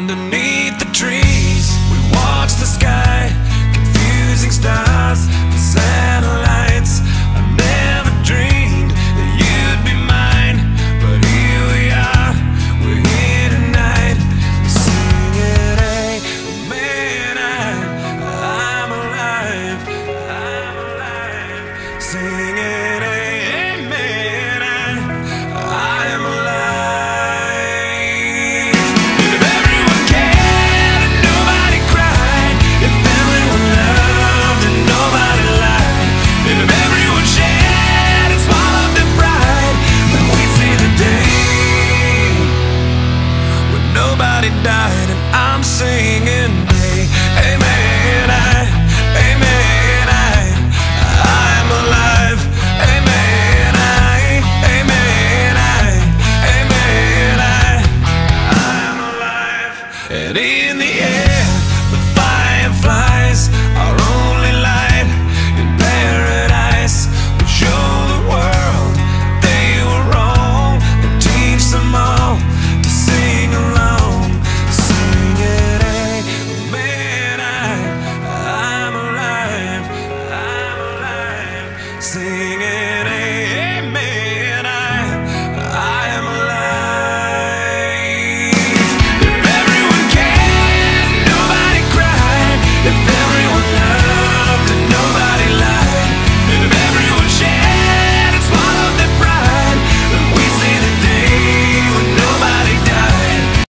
underneath the tree I'm singing, amen, I, amen, I, I'm alive, amen, I, amen, I, amen, I, I'm alive, and in the air. singing.